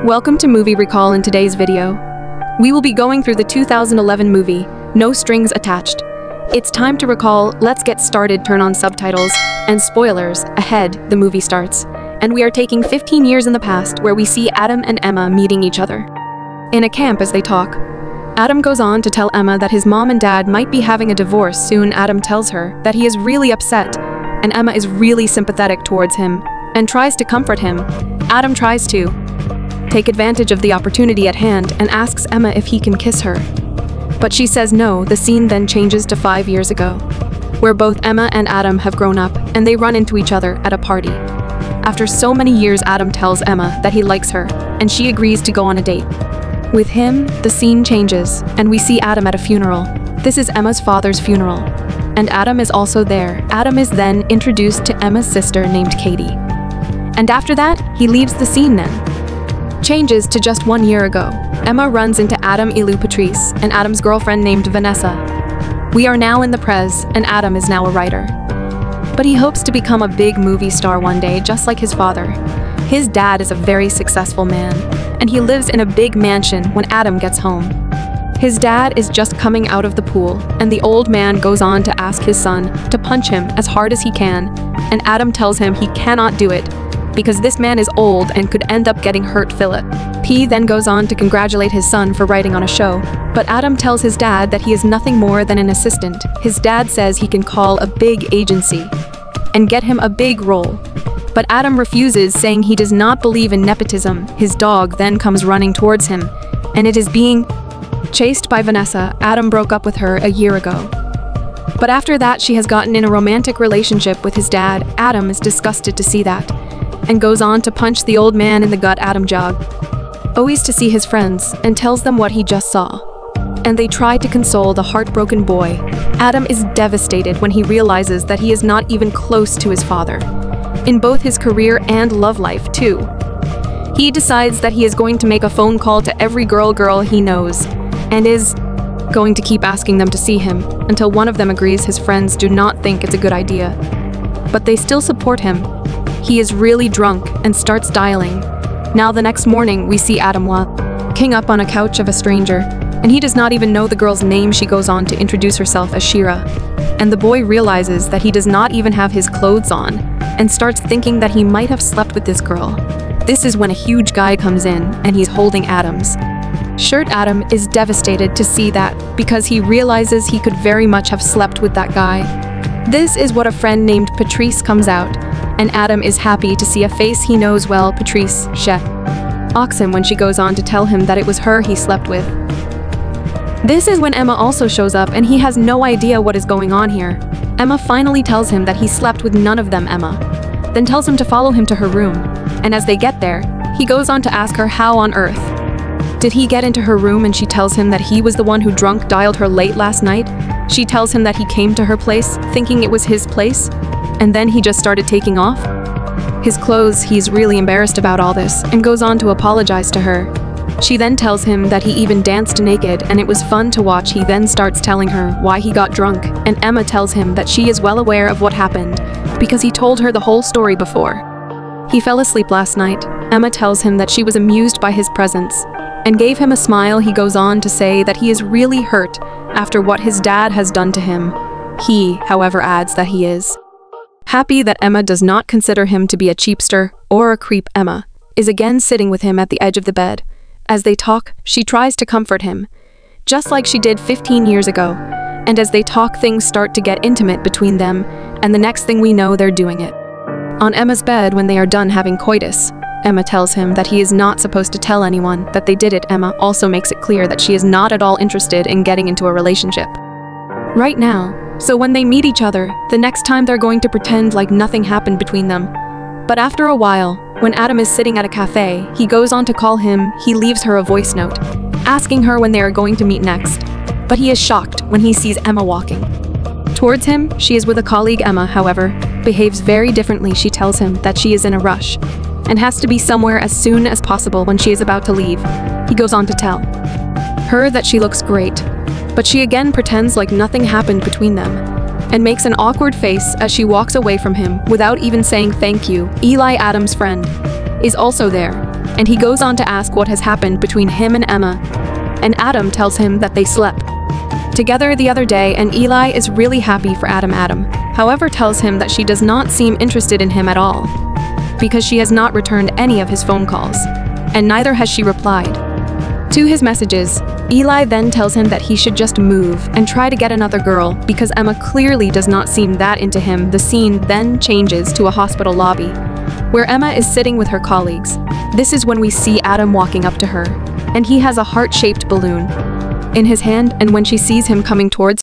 Welcome to Movie Recall in today's video. We will be going through the 2011 movie, No Strings Attached. It's time to recall, let's get started, turn on subtitles, and spoilers, ahead, the movie starts. And we are taking 15 years in the past where we see Adam and Emma meeting each other. In a camp as they talk, Adam goes on to tell Emma that his mom and dad might be having a divorce soon. Adam tells her that he is really upset, and Emma is really sympathetic towards him and tries to comfort him. Adam tries to take advantage of the opportunity at hand and asks Emma if he can kiss her. But she says no. The scene then changes to five years ago, where both Emma and Adam have grown up and they run into each other at a party. After so many years, Adam tells Emma that he likes her, and she agrees to go on a date. With him, the scene changes, and we see Adam at a funeral. This is Emma's father's funeral, and Adam is also there. Adam is then introduced to Emma's sister named Katie. And after that, he leaves the scene then. Changes to just one year ago. Emma runs into Adam Elu Patrice and Adam's girlfriend named Vanessa. We are now in the Prez, and Adam is now a writer. But he hopes to become a big movie star one day, just like his father. His dad is a very successful man, and he lives in a big mansion when Adam gets home. His dad is just coming out of the pool, and the old man goes on to ask his son to punch him as hard as he can, and Adam tells him he cannot do it because this man is old and could end up getting hurt Philip. P then goes on to congratulate his son for writing on a show, but Adam tells his dad that he is nothing more than an assistant. His dad says he can call a big agency and get him a big role. But Adam refuses, saying he does not believe in nepotism. His dog then comes running towards him, and it is being chased by Vanessa. Adam broke up with her a year ago. But after that, she has gotten in a romantic relationship with his dad. Adam is disgusted to see that, and goes on to punch the old man in the gut. Adam jog, always to see his friends, and tells them what he just saw. And they try to console the heartbroken boy. Adam is devastated when he realizes that he is not even close to his father in both his career and love life, too. He decides that he is going to make a phone call to every girl girl he knows, and is going to keep asking them to see him until one of them agrees his friends do not think it's a good idea. But they still support him. He is really drunk and starts dialing. Now the next morning, we see Adam king up on a couch of a stranger, and he does not even know the girl's name she goes on to introduce herself as Shira. And the boy realizes that he does not even have his clothes on, and starts thinking that he might have slept with this girl. This is when a huge guy comes in, and he's holding Adam's. Shirt Adam is devastated to see that because he realizes he could very much have slept with that guy. This is what a friend named Patrice comes out, and Adam is happy to see a face he knows well, Patrice, Chef. Oxen when she goes on to tell him that it was her he slept with. This is when Emma also shows up and he has no idea what is going on here. Emma finally tells him that he slept with none of them, Emma, then tells him to follow him to her room. And as they get there, he goes on to ask her how on earth. Did he get into her room and she tells him that he was the one who drunk dialed her late last night? She tells him that he came to her place, thinking it was his place, and then he just started taking off? His clothes, he's really embarrassed about all this, and goes on to apologize to her. She then tells him that he even danced naked and it was fun to watch. He then starts telling her why he got drunk, and Emma tells him that she is well aware of what happened because he told her the whole story before. He fell asleep last night. Emma tells him that she was amused by his presence and gave him a smile. He goes on to say that he is really hurt after what his dad has done to him. He, however, adds that he is happy that Emma does not consider him to be a cheapster or a creep. Emma is again sitting with him at the edge of the bed. As they talk, she tries to comfort him, just like she did 15 years ago. And as they talk, things start to get intimate between them, and the next thing we know, they're doing it. On Emma's bed, when they are done having coitus, Emma tells him that he is not supposed to tell anyone that they did it. Emma also makes it clear that she is not at all interested in getting into a relationship. Right now, so when they meet each other, the next time they're going to pretend like nothing happened between them. But after a while, when Adam is sitting at a cafe, he goes on to call him, he leaves her a voice note, asking her when they are going to meet next. But he is shocked when he sees Emma walking. Towards him, she is with a colleague Emma, however, behaves very differently. She tells him that she is in a rush and has to be somewhere as soon as possible when she is about to leave. He goes on to tell her that she looks great, but she again pretends like nothing happened between them and makes an awkward face as she walks away from him without even saying thank you. Eli Adams' friend is also there, and he goes on to ask what has happened between him and Emma. And Adam tells him that they slept together the other day, and Eli is really happy for Adam Adam, however, tells him that she does not seem interested in him at all because she has not returned any of his phone calls, and neither has she replied. To his messages, Eli then tells him that he should just move and try to get another girl because Emma clearly does not seem that into him. The scene then changes to a hospital lobby, where Emma is sitting with her colleagues. This is when we see Adam walking up to her, and he has a heart shaped balloon in his hand, and when she sees him coming towards